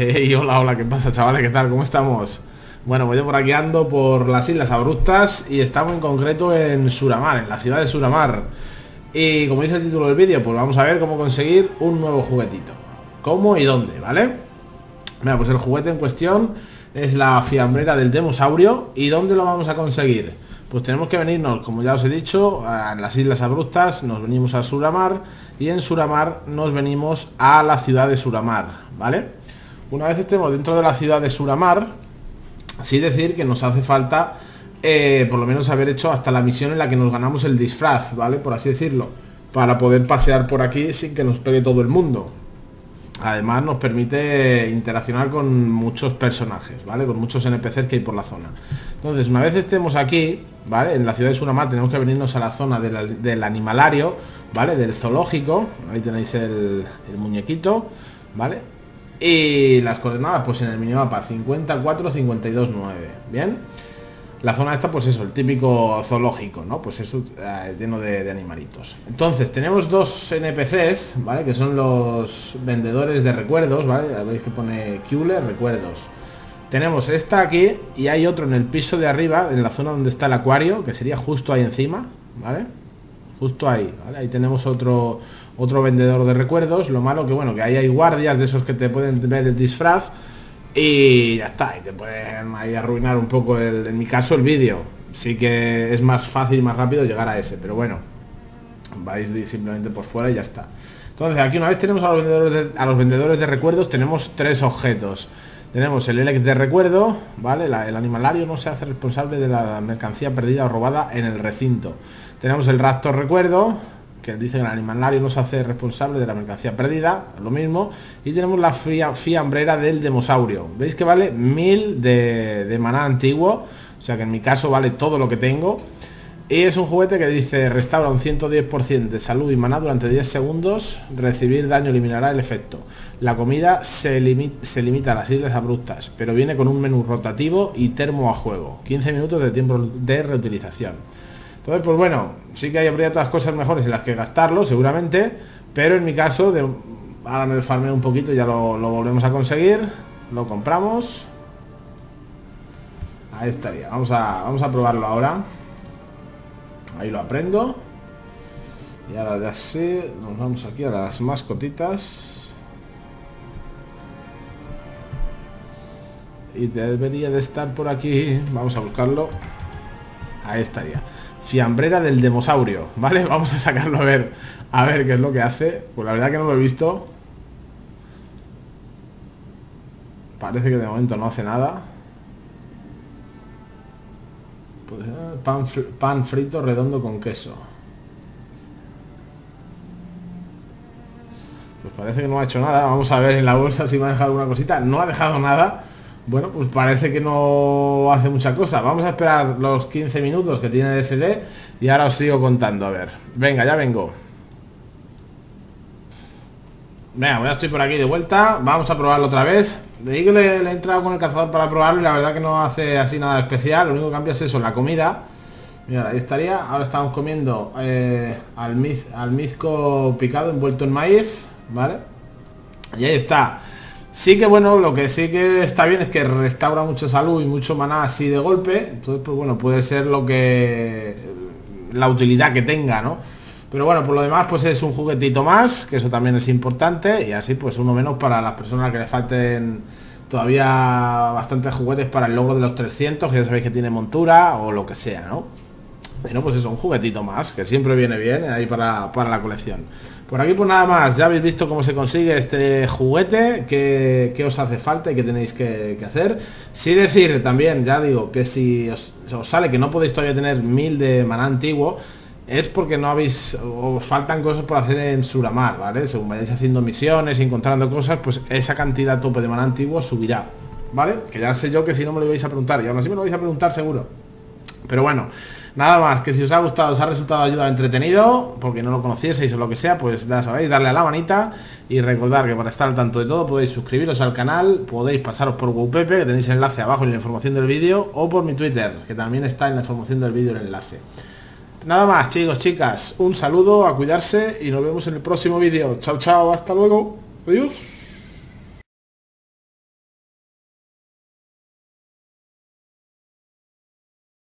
Hey, hola, hola, ¿qué pasa chavales? ¿Qué tal? ¿Cómo estamos? Bueno, pues yo por aquí ando por las Islas Abruptas y estamos en concreto en Suramar, en la ciudad de Suramar. Y como dice el título del vídeo, pues vamos a ver cómo conseguir un nuevo juguetito. ¿Cómo y dónde? ¿Vale? Mira, pues el juguete en cuestión es la fiambrera del demosaurio. ¿Y dónde lo vamos a conseguir? Pues tenemos que venirnos, como ya os he dicho, a las Islas Abruptas, nos venimos a Suramar y en Suramar nos venimos a la ciudad de Suramar, ¿vale? Una vez estemos dentro de la ciudad de Suramar, sí decir que nos hace falta eh, por lo menos haber hecho hasta la misión en la que nos ganamos el disfraz, ¿vale? Por así decirlo, para poder pasear por aquí sin que nos pegue todo el mundo. Además nos permite interaccionar con muchos personajes, ¿vale? Con muchos NPCs que hay por la zona. Entonces, una vez estemos aquí, ¿vale? En la ciudad de Suramar tenemos que venirnos a la zona del animalario, ¿vale? Del zoológico. Ahí tenéis el, muñequito, ¿vale? Y las coordenadas, pues en el minimapa 54, 52, 9. ¿Bien? La zona esta, pues eso, el típico zoológico, ¿no? Pues eso, eh, lleno de, animalitos. Entonces, tenemos dos NPCs, ¿vale? Que son los vendedores de recuerdos, ¿vale? Veis que pone Kule, recuerdos. Tenemos esta aquí y hay otro en el piso de arriba, en la zona donde está el acuario, que sería justo ahí encima, ¿vale? Justo ahí, ¿vale? Ahí tenemos otro, otro vendedor de recuerdos. Lo malo que, bueno, que ahí hay guardias de esos que te pueden ver el disfraz y ya está, y te pueden ahí arruinar un poco, el, en mi caso, el vídeo. Sí que es más fácil y más rápido llegar a ese, pero bueno, vais simplemente por fuera y ya está. Entonces, aquí una vez tenemos a los vendedores de, a los vendedores de recuerdos, tenemos tres objetos. Tenemos el elect de recuerdo, ¿vale? el animalario no se hace responsable de la mercancía perdida o robada en el recinto. Tenemos el raptor recuerdo, que dice que el animalario no se hace responsable de la mercancía perdida, lo mismo, y tenemos la fiambrera del demosaurio. ¿Veis que vale mil de, de maná antiguo? O sea que en mi caso vale todo lo que tengo. Y es un juguete que dice restaura un 110% de salud y maná durante 10 segundos, recibir daño eliminará el efecto. La comida se, limita a las islas abruptas, pero viene con un menú rotativo y termo a juego. 15 minutos de tiempo de reutilización. Entonces, pues bueno, sí que habría otras cosas mejores en las que gastarlo, seguramente, pero en mi caso, de, ahora me farmeo un poquito y ya lo, volvemos a conseguir, lo compramos. Ahí estaría, vamos a probarlo ahora. Ahí lo aprendo. Y ahora de así, nos vamos aquí a las mascotitas. Y debería de estar por aquí. Vamos a buscarlo. Ahí estaría. Fiambrera del demosaurio, ¿vale? Vamos a sacarlo a ver, a ver qué es lo que hace. Pues la verdad que no lo he visto. Parece que de momento no hace nada. Pues, eh, pan, frito redondo con queso. Pues parece que no ha hecho nada. Vamos a ver en la bolsa si me ha dejado alguna cosita. No ha dejado nada. Bueno, pues parece que no hace mucha cosa. Vamos a esperar los 15 minutos que tiene de CD y ahora os sigo contando. A ver, venga, ya vengo. Venga, ya estoy por aquí de vuelta. Vamos a probarlo otra vez. De ahí que le, he entrado con el cazador para probarlo y la verdad que no hace así nada especial. Lo único que cambia es eso, la comida. Mira, ahí estaría. Ahora estamos comiendo eh, al, miz, al mizco picado envuelto en maíz. ¿Vale? Y ahí está. Sí que bueno, lo que sí que está bien es que restaura mucho salud y mucho maná así de golpe. Entonces, pues bueno, puede ser lo que... la utilidad que tenga, ¿no? Pero bueno, por lo demás, pues es un juguetito más, que eso también es importante. Y así, pues uno menos para las personas que le falten todavía bastantes juguetes para el logo de los 300, que ya sabéis que tiene montura o lo que sea, ¿no? Bueno, pues es un juguetito más, que siempre viene bien ahí para, para la colección. Por aquí pues nada más, ya habéis visto cómo se consigue este juguete, qué, os hace falta y qué tenéis que, hacer. Sí decir también, ya digo, que si os, sale que no podéis todavía tener mil de maná antiguo, es porque no habéis, os faltan cosas por hacer en Suramar, ¿vale? Según vayáis haciendo misiones y encontrando cosas, pues esa cantidad tope de maná antiguo subirá, ¿vale? Que ya sé yo que si no me lo vais a preguntar, y aún así me lo vais a preguntar seguro. Pero bueno, Nada más, que si os ha gustado, os ha resultado ayuda entretenido, porque no lo conocieseis o lo que sea, pues ya sabéis, darle a la manita y recordar que para estar al tanto de todo podéis suscribiros al canal, podéis pasaros por WPP, que tenéis el enlace abajo en la información del vídeo, o por mi Twitter, que también está en la información del vídeo el enlace. Nada más, chicos, chicas, un saludo, a cuidarse y nos vemos en el próximo vídeo. Chao, chao, hasta luego. Adiós.